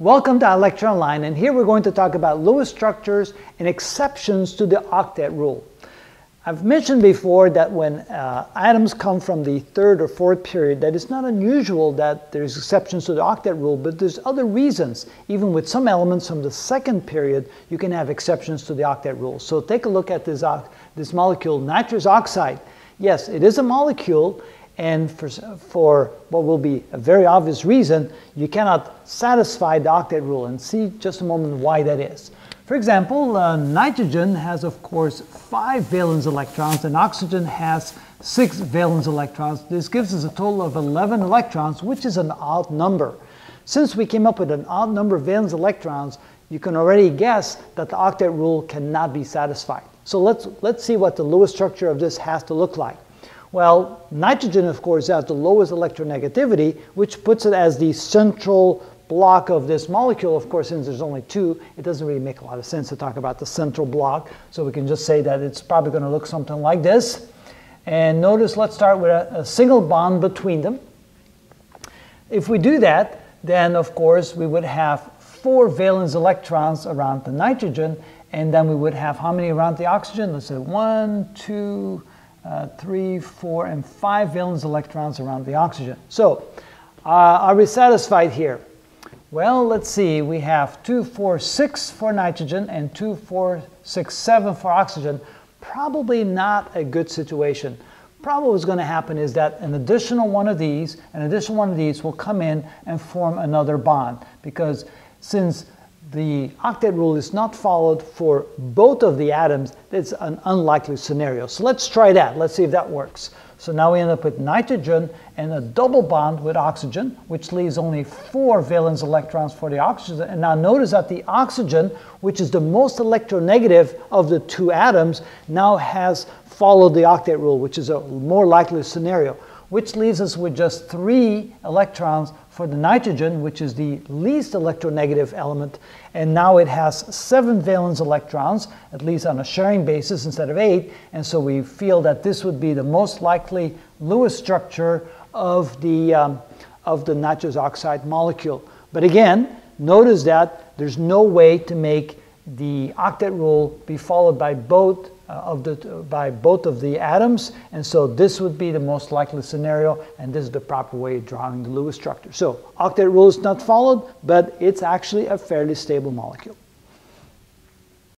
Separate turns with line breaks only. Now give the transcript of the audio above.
Welcome to ilectureonline and here we're going to talk about Lewis structures and exceptions to the octet rule. I've mentioned before that when uh, atoms come from the third or fourth period that it's not unusual that there's exceptions to the octet rule but there's other reasons. Even with some elements from the second period you can have exceptions to the octet rule. So take a look at this, this molecule nitrous oxide. Yes, it is a molecule and for, for what will be a very obvious reason, you cannot satisfy the octet rule and see just a moment why that is. For example, uh, nitrogen has, of course, five valence electrons and oxygen has six valence electrons. This gives us a total of 11 electrons, which is an odd number. Since we came up with an odd number of valence electrons, you can already guess that the octet rule cannot be satisfied. So let's, let's see what the Lewis structure of this has to look like. Well, nitrogen, of course, has the lowest electronegativity, which puts it as the central block of this molecule. Of course, since there's only two, it doesn't really make a lot of sense to talk about the central block. So we can just say that it's probably going to look something like this. And notice, let's start with a, a single bond between them. If we do that, then of course we would have four valence electrons around the nitrogen, and then we would have how many around the oxygen? Let's say one, two, uh, three, four, and five valence electrons around the oxygen. So, uh, are we satisfied here? Well, let's see. We have 2, 4, 6 for nitrogen and 2, 4, 6, 7 for oxygen. Probably not a good situation. Probably what's going to happen is that an additional one of these, an additional one of these will come in and form another bond. Because since the octet rule is not followed for both of the atoms, that's an unlikely scenario. So let's try that. Let's see if that works. So now we end up with nitrogen and a double bond with oxygen, which leaves only four valence electrons for the oxygen. And now notice that the oxygen, which is the most electronegative of the two atoms, now has followed the octet rule, which is a more likely scenario, which leaves us with just three electrons for the nitrogen, which is the least electronegative element, and now it has seven valence electrons, at least on a sharing basis instead of eight, and so we feel that this would be the most likely Lewis structure of the, um, of the nitrous oxide molecule. But again, notice that there's no way to make the octet rule be followed by both uh, of the, by both of the atoms, and so this would be the most likely scenario, and this is the proper way of drawing the Lewis structure. So octet rule is not followed, but it's actually a fairly stable molecule.